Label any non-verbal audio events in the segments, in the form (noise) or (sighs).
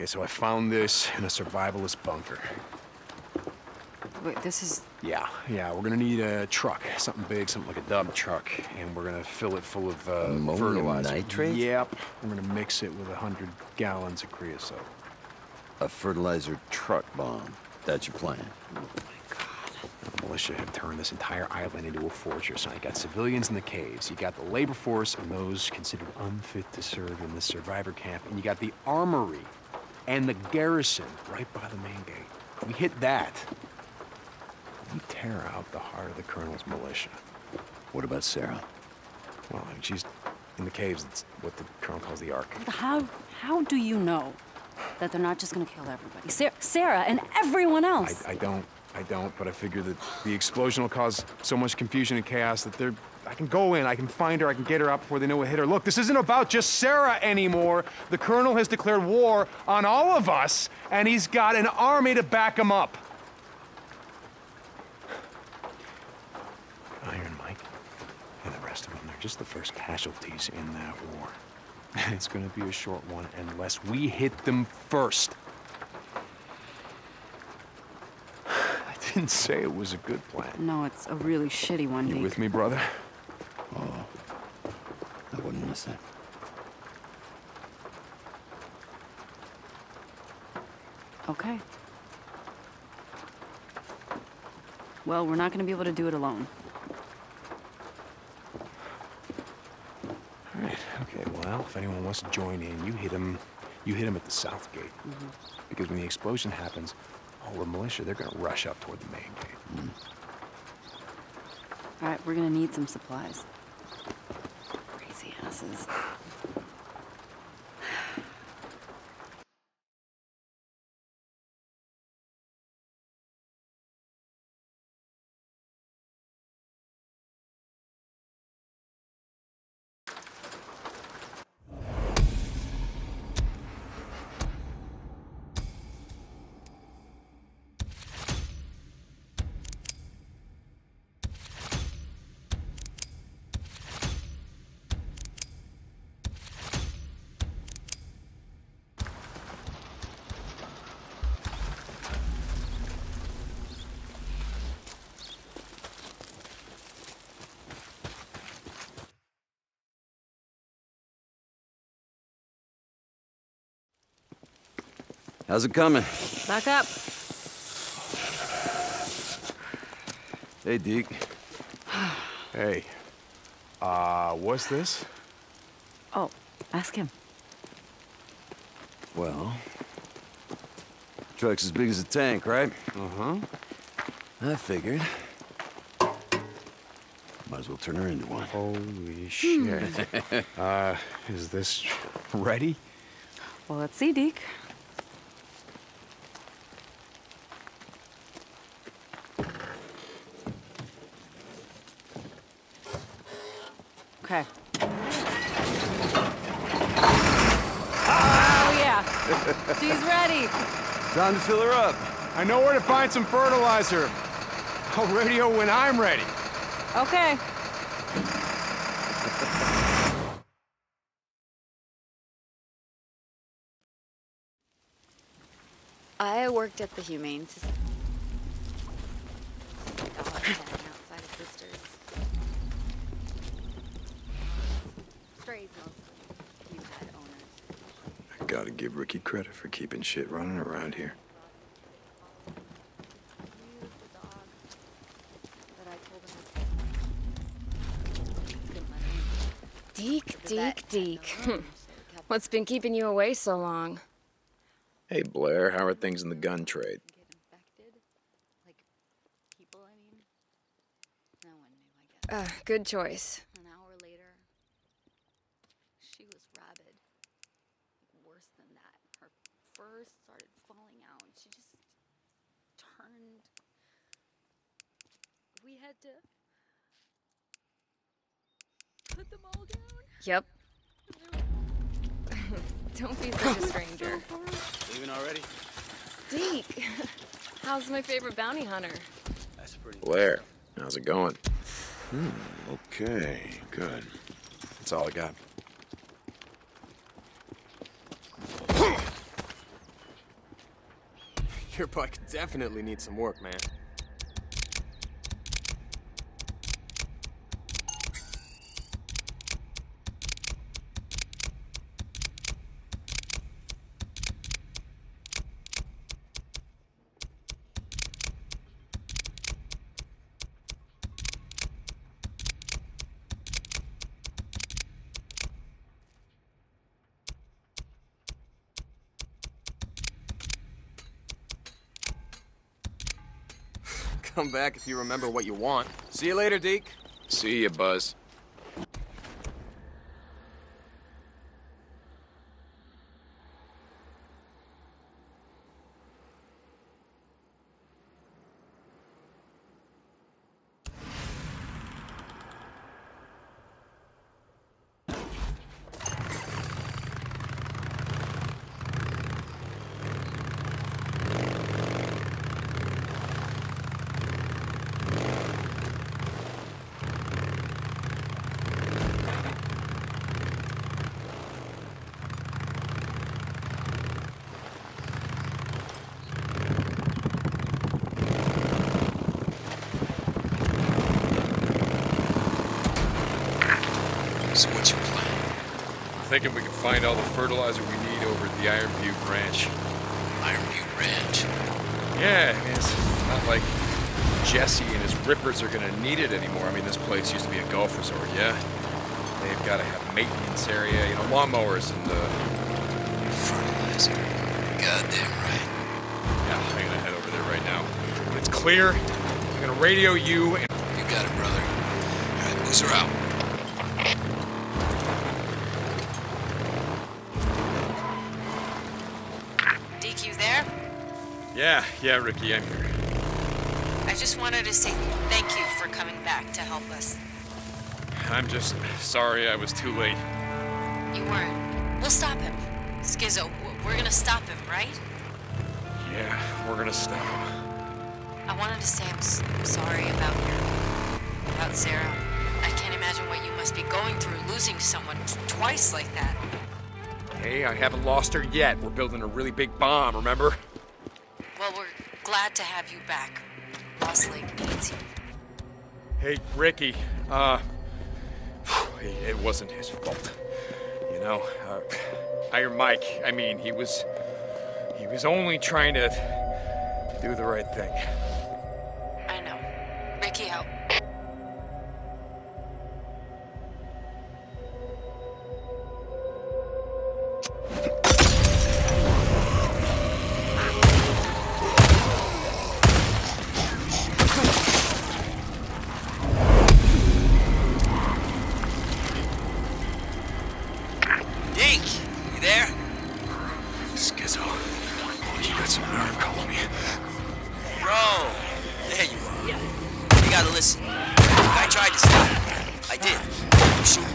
Okay, so I found this in a survivalist bunker. Wait, this is. Yeah, yeah, we're gonna need a truck, something big, something like a dump truck, and we're gonna fill it full of uh, Ammonium fertilizer. nitrate? Yep, we're gonna mix it with a hundred gallons of creosote. A fertilizer truck bomb. That's your plan. Oh my God. The militia have turned this entire island into a fortress. Now you got civilians in the caves, you got the labor force and those considered unfit to serve in the survivor camp, and you got the armory and the garrison right by the main gate. We hit that. We tear out the heart of the colonel's militia. What about Sarah? Well, I mean, she's in the caves. It's what the colonel calls the Ark. How how do you know that they're not just gonna kill everybody? Sarah, Sarah and everyone else. I, I don't, I don't, but I figure that the explosion will cause so much confusion and chaos that they're. I can go in, I can find her, I can get her out before they know what hit her. Look, this isn't about just Sarah anymore. The colonel has declared war on all of us, and he's got an army to back him up. Iron Mike and the rest of them, they're just the first casualties in that war. (laughs) It's gonna be a short one unless we hit them first. (sighs) I didn't say it was a good plan. no, it's a really shitty one, You Deke. with me, brother? I it. Okay. Well, we're not gonna be able to do it alone. All right. Okay. Well, if anyone wants to join in, you hit him. You hit him at the south gate, mm-hmm. because when the explosion happens, all the militia they're gonna rush up toward the main gate. All right, we're gonna need some supplies. Crazy How's it coming? Back up. Hey, Deke. (sighs) Hey. Uh, what's this? Oh, ask him. Well, truck's as big as a tank, right? Uh huh. I figured. Might as well turn her into one. Holy shit. uh, is this ready? Well, let's see, Deke. Okay. Oh, yeah. She's ready. Time to fill her up. I know where to find some fertilizer. I'll radio when I'm ready. Okay. I worked at the Humane Society. (laughs) Strays mostly. Few pet owners. I gotta give Rikki credit for keeping shit running around here. Deke, Deke, the dog that I told him was didn't let him in. Deke, The vet Deke, had Deke. no room, so we kept What's been keeping you away so long? Hey, Blair, how are things in the gun trade? him get infected. Like people, I mean. No one knew, I guess. Uh, good choice. An hour later, she was rabid. Like, worse than that. Her fur started falling out. and She just turned. We had to put them all down. Yep. (laughs) Don't be such a stranger. Leaving already? Deke, (laughs) how's my favorite bounty hunter? That's pretty. Blair, how's it going? Hmm, okay, good. That's all I got. Your bike definitely needs some work, man. Come back if you remember what you want. See you later, Deke. See you, Buzz. So what's your plan? I'm thinking we can find all the fertilizer we need over at the Iron Butte Ranch. Iron Butte Ranch. Yeah, I mean, it's not like Jesse and his rippers are gonna need it anymore. I mean, this place used to be a golf resort, yeah? They've got to have maintenance area, you know, lawnmowers and, uh, Fertilizer. Goddamn right. yeah, I'm gonna head over there right now. When it's clear, I'm gonna radio you and You got it, brother. All right, boozer out. Yeah, yeah, Rikki, I'm here. I just wanted to say thank you for coming back to help us. I'm just sorry I was too late. You weren't. We'll stop him. W- we're gonna stop him, right? Yeah, we're gonna stop him. I wanted to say I'm sorry about your. about Sarah. I can't imagine what you must be going through losing someone twice like that. Hey, I haven't lost her yet. We're building a really big bomb, remember? Well, we're glad to have you back. Lost Lake needs you. Hey, Rikki, uh, it wasn't his fault. You know, uh, Iron Mike, I mean, he was, he was only trying to do the right thing.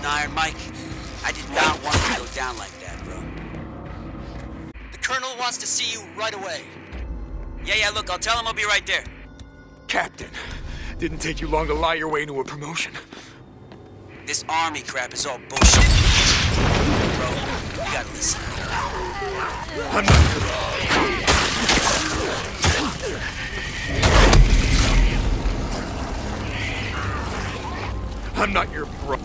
Iron Mike? I did not want to go down like that, bro. The Colonel wants to see you right away. Yeah, yeah, look, I'll tell him I'll be right there. Captain, didn't take you long to lie your way into a promotion. This army crap is all bullshit. Bro, you gotta listen. I'm not I'm not your bro.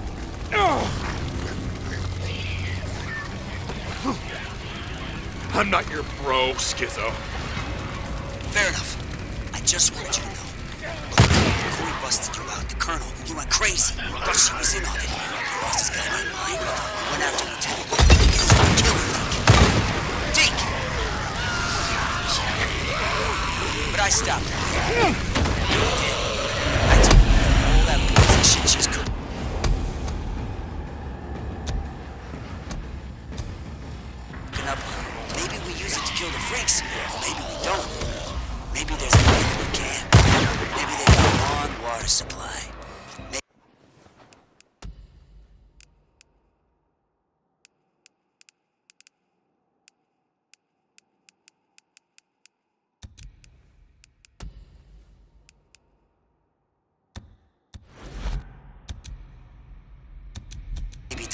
I'm not your bro, Skizzo. Fair enough. I just wanted you to know. He busted you out, the Colonel, he went crazy. Thought she was in on it. He lost his goddamn mind. He went after Lieutenant. He was gonna kill her. Deke! But I stopped her.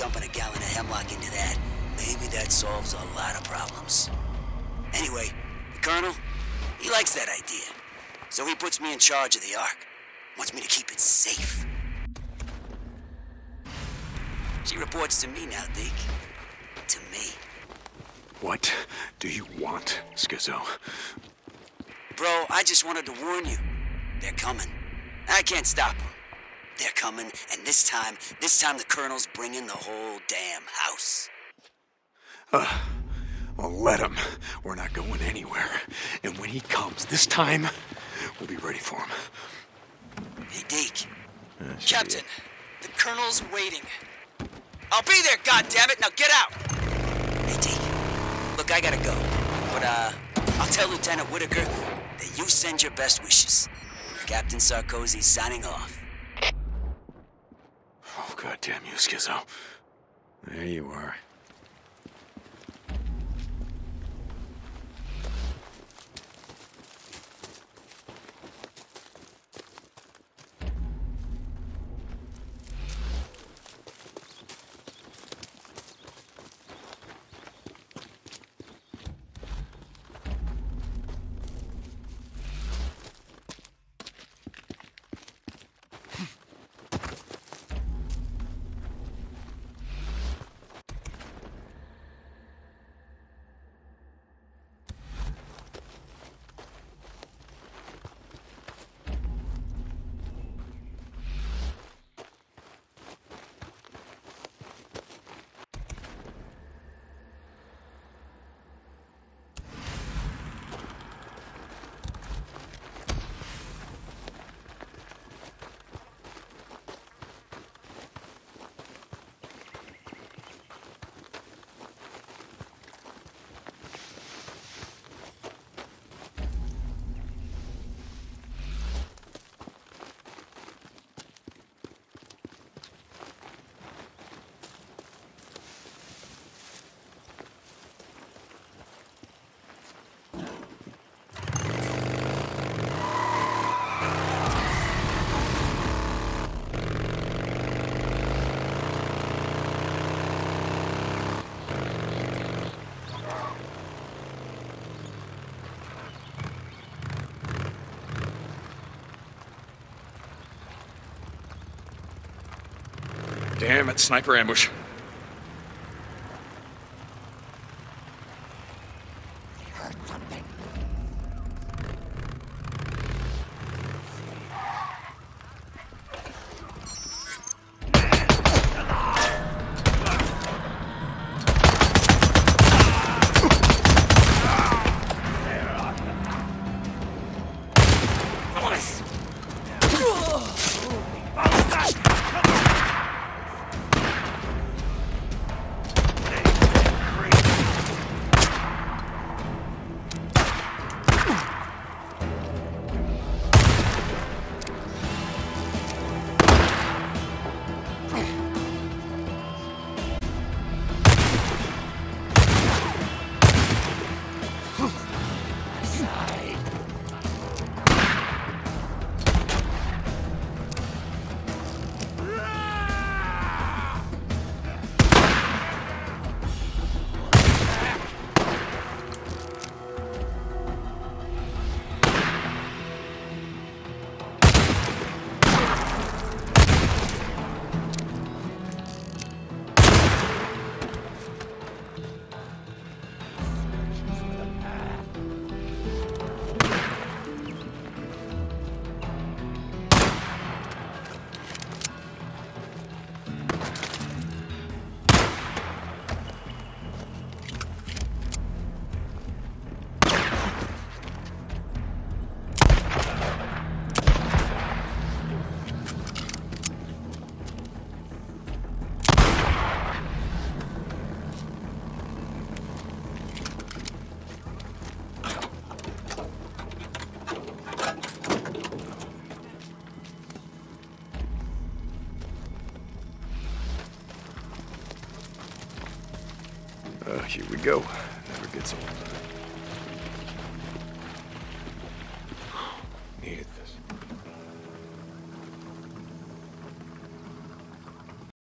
Dumping a gallon of hemlock into that. Maybe that solves a lot of problems. Anyway, the Colonel, He likes that idea. So he puts me in charge of the Ark. Wants me to keep it safe. She reports to me now, Deke. To me. What do you want, Skizzo? Bro, I just wanted to warn you. They're coming. I can't stop them. They're coming, and this time, this time the Colonel's bringing the whole damn house. Uh, Well, let him. We're not going anywhere. And when he comes this time, we'll be ready for him. Hey, Deke. Captain, the Colonel's waiting. I'll be there, goddammit! Now get out! Hey, Deke. Look, I gotta go. But, uh, I'll tell Lieutenant Whitaker that you send your best wishes. Captain Sarkozy signing off. Oh, goddamn you, Skizzo. There you are. Damn it, sniper ambush. Uh, here we go. Never gets old.